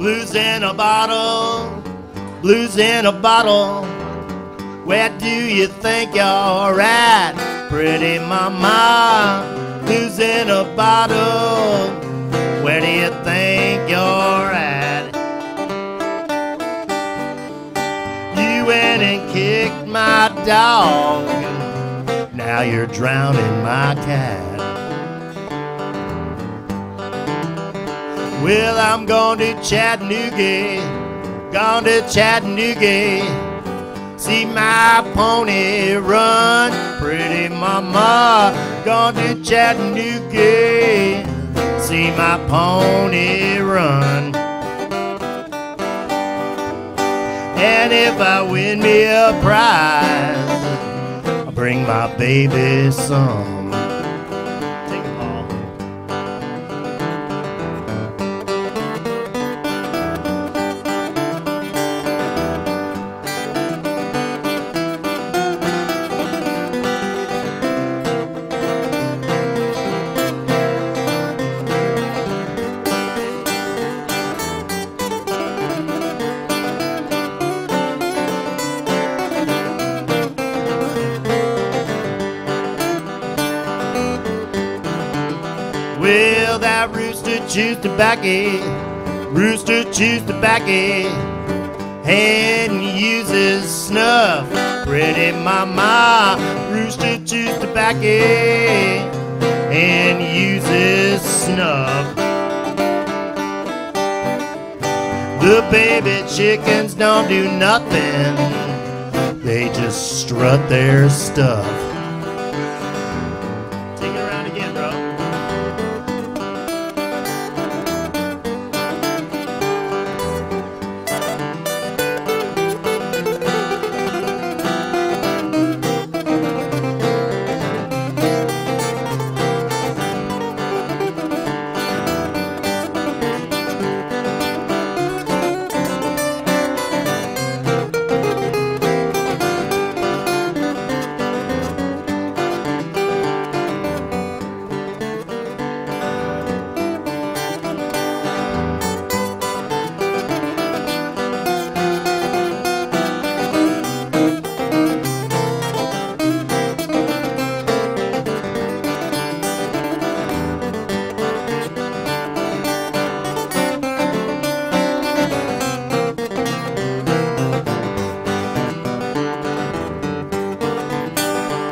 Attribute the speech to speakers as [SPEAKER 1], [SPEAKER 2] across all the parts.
[SPEAKER 1] Blues in a bottle, blues in a bottle. Where do you think you're at, pretty mama? Blues in a bottle. Where do you think you're at? You went and kicked my dog. Now you're drowning my cat. Well, I'm going to Chattanooga, going to Chattanooga, see my pony run. Pretty mama, going to Chattanooga, see my pony run. And if I win me a prize, I'll bring my baby some. That rooster chews tobacco, rooster chews tobacco, and uses snuff. Pretty mama, rooster chews tobacco, and uses snuff. The baby chickens don't do nothing, they just strut their stuff.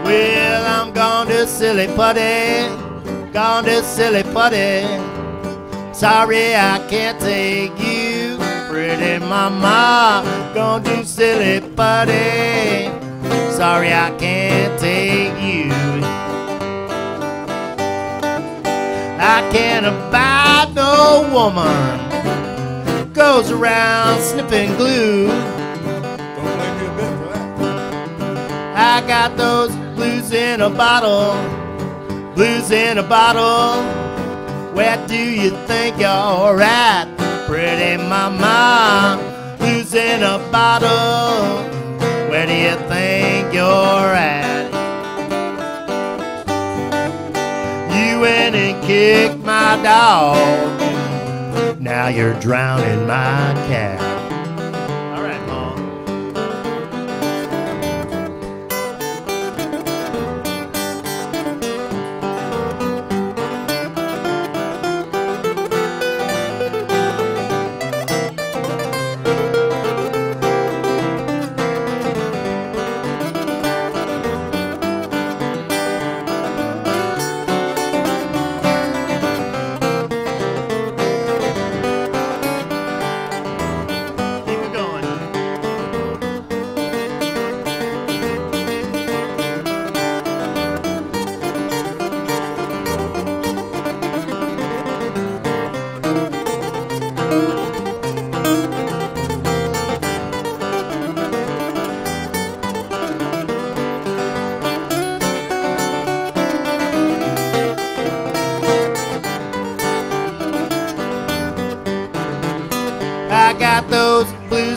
[SPEAKER 1] Well, I'm gone to silly putty, gone to silly putty. Sorry I can't take you, pretty mama. Gone to silly putty. Sorry I can't take you. I can't abide no woman goes around sniffing glue.
[SPEAKER 2] Don't blame me a bit for that.
[SPEAKER 1] I got those blues in a bottle, blues in a bottle. Where do you think you're at, pretty mama? Blues in a bottle. Where do you think you're at? You went and kicked my dog. Now you're drowning my cat.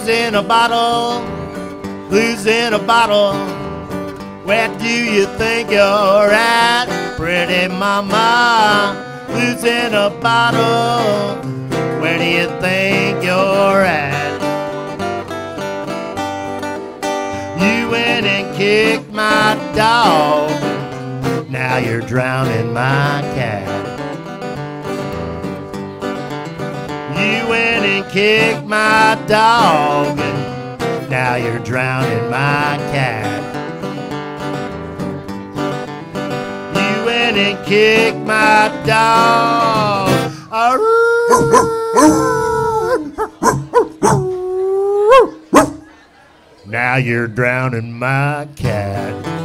[SPEAKER 1] Blues in a bottle, blues in a bottle. Where do you think you're at, pretty mama? Blues in a bottle. Where do you think you're at? You went and kicked my dog. Now you're drowning my cat. You went kicked my dog. And now you're drowning my cat. You went and kicked my dog. Now you're drowning my cat.